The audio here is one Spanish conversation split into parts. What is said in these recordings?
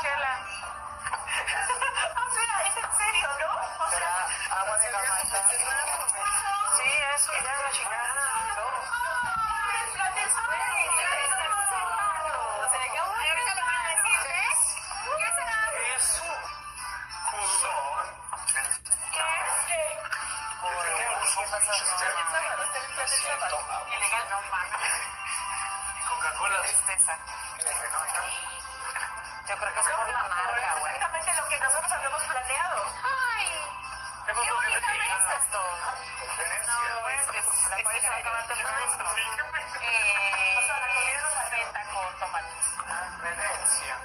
chela. O sea, es en serio, ¿no? O sea, agua de la mata. Sí, eso, ya la chingada. No. Eso. ¿Qué pasó? Ilegal, no mames. Coca-Cola. Tristeza. Yo creo que es por la marca, güey. Exactamente lo que nosotros habíamos planeado. Ay, qué bonita. No, es que la pareja acabando el maestro. Eh, O sea, la comida nos con tomates. Venecia.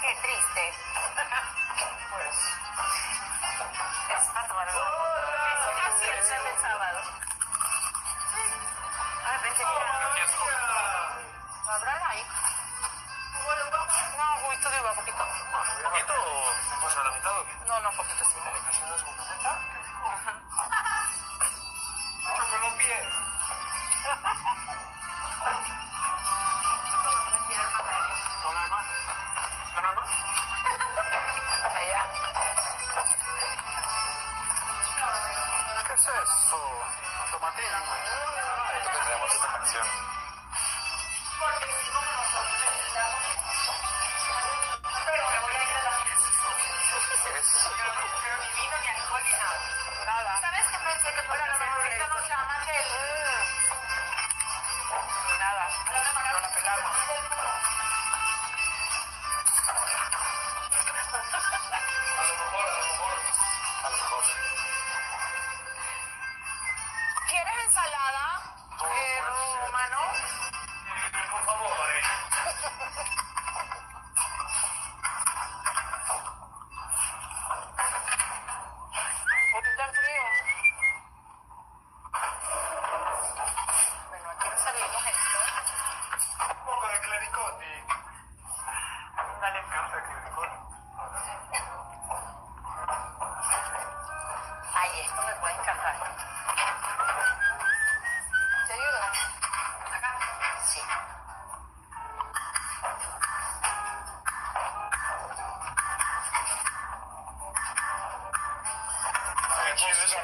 Qué triste. Pues. Es para tomar el del sábado. Ay, pensé que era... ¿Habrá ahí? No, digo, poquito. ¿Poquito o pues la mitad o qué? No, no, poquito sí. Mucho con los pies. ¿No nada más? ¿No nada más? ¿Qué es eso? Tomatín. Esto que tenemos esta canción. Pero ¿Quieres ensalada? Eh, romano. Por favor, eh. Porque está frío. Bueno, aquí no salimos esto. Un poco de clericote. Dale, me encanta el clericote. Ay, esto me puede encantar. Qué